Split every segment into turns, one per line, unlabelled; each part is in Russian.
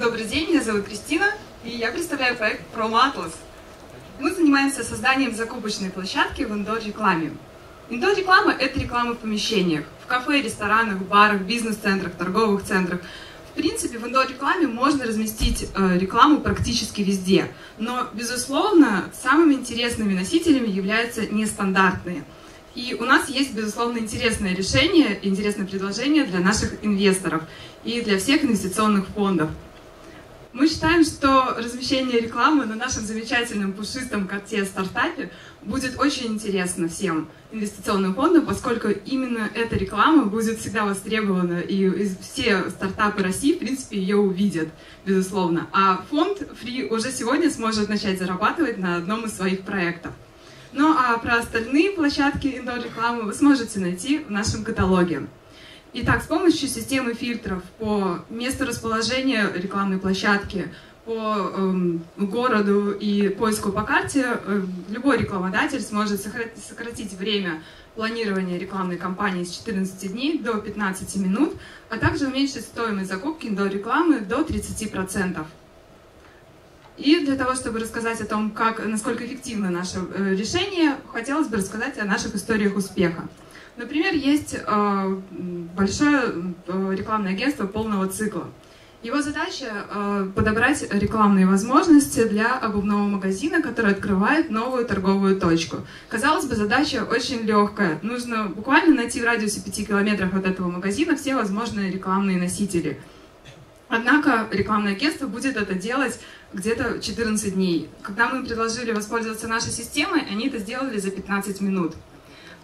Добрый день, меня зовут Кристина, и я представляю проект Promo Atlas. Мы занимаемся созданием закупочной площадки в индор-рекламе. Индор-реклама – это реклама в помещениях, в кафе, ресторанах, барах, бизнес-центрах, торговых центрах. В принципе, в индор-рекламе можно разместить э, рекламу практически везде, но, безусловно, самыми интересными носителями являются нестандартные. И у нас есть, безусловно, интересное решение, интересное предложение для наших инвесторов и для всех инвестиционных фондов. Мы считаем, что размещение рекламы на нашем замечательном пушистом коте стартапе будет очень интересно всем инвестиционным фондам, поскольку именно эта реклама будет всегда востребована, и все стартапы России, в принципе, ее увидят, безусловно. А фонд Free уже сегодня сможет начать зарабатывать на одном из своих проектов. Ну а про остальные площадки индор-рекламы вы сможете найти в нашем каталоге. Итак, с помощью системы фильтров по месту расположения рекламной площадки, по э, городу и поиску по карте, э, любой рекламодатель сможет сократить время планирования рекламной кампании с 14 дней до 15 минут, а также уменьшить стоимость закупки до рекламы до 30%. И для того, чтобы рассказать о том, как, насколько эффективно наше э, решение, хотелось бы рассказать о наших историях успеха. Например, есть э, большое э, рекламное агентство полного цикла. Его задача э, подобрать рекламные возможности для обувного магазина, который открывает новую торговую точку. Казалось бы, задача очень легкая. Нужно буквально найти в радиусе 5 километров от этого магазина все возможные рекламные носители. Однако рекламное агентство будет это делать где-то 14 дней. Когда мы предложили воспользоваться нашей системой, они это сделали за 15 минут.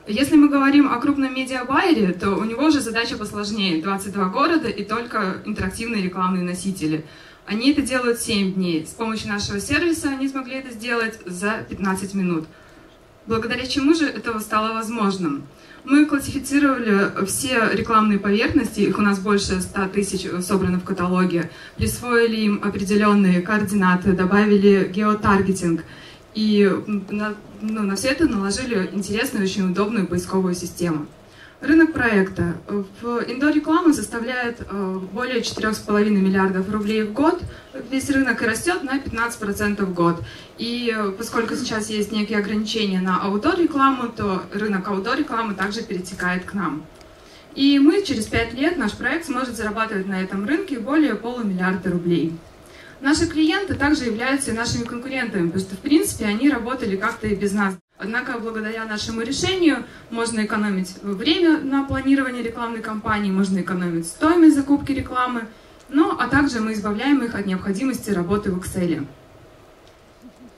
Если мы говорим о крупном медиабайере, то у него же задача посложнее. 22 города и только интерактивные рекламные носители. Они это делают 7 дней. С помощью нашего сервиса они смогли это сделать за 15 минут. Благодаря чему же это стало возможным? Мы классифицировали все рекламные поверхности, их у нас больше 100 тысяч собрано в каталоге, присвоили им определенные координаты, добавили геотаргетинг – и на, ну, на все это наложили интересную, очень удобную поисковую систему. Рынок проекта. В индор-реклама составляет э, более 4,5 миллиардов рублей в год. Весь рынок растет на 15% в год. И э, поскольку сейчас есть некие ограничения на аутдор-рекламу, то рынок аутдор-рекламы также перетекает к нам. И мы через 5 лет, наш проект сможет зарабатывать на этом рынке более полумиллиарда рублей. Наши клиенты также являются нашими конкурентами, потому что, в принципе, они работали как-то и без нас. Однако, благодаря нашему решению, можно экономить время на планирование рекламной кампании, можно экономить стоимость закупки рекламы, ну, а также мы избавляем их от необходимости работы в Excel.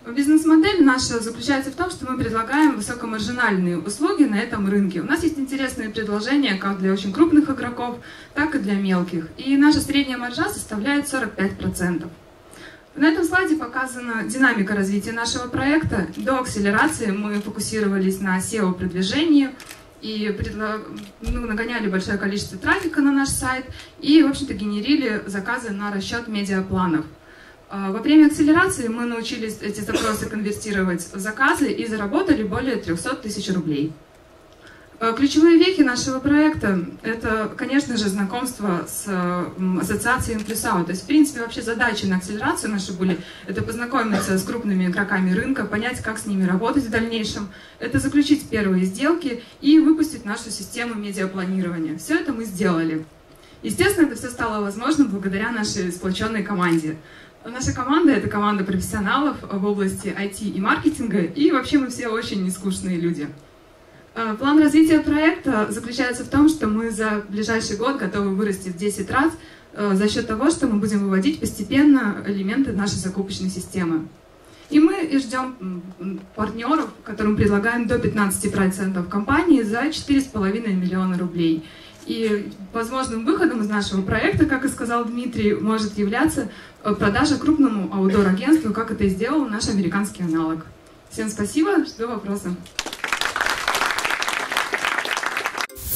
Бизнес-модель наша заключается в том, что мы предлагаем высокомаржинальные услуги на этом рынке. У нас есть интересные предложения как для очень крупных игроков, так и для мелких. И наша средняя маржа составляет 45%. На этом слайде показана динамика развития нашего проекта. До акселерации мы фокусировались на SEO-продвижении и предлаг... ну, нагоняли большое количество трафика на наш сайт и, в общем-то, генерили заказы на расчет медиапланов. А, во время акселерации мы научились эти запросы конвертировать в заказы и заработали более 300 тысяч рублей. Э, ключевые вехи нашего проекта – это, конечно же, знакомство с ассоциацией InPlusOut. То есть, в принципе, вообще задачи на акселерацию наши были – это познакомиться с крупными игроками рынка, понять, как с ними работать в дальнейшем, это заключить первые сделки и выпустить нашу систему медиапланирования. Все это мы сделали. Естественно, это все стало возможным благодаря нашей сплоченной команде. Наша команда – это команда профессионалов в области IT и маркетинга, и вообще мы все очень нескучные люди. Э, план развития проекта заключается в том, что мы за ближайший год готовы вырасти в 10 раз э, за счет того, что мы будем выводить постепенно элементы нашей закупочной системы. И мы и ждем партнеров, которым предлагаем до 15% компании за 4,5 миллиона рублей. И возможным выходом из нашего проекта, как и сказал Дмитрий, может являться э, продажа крупному аудиор-агентству, как это и сделал наш американский аналог. Всем спасибо, жду вопросов.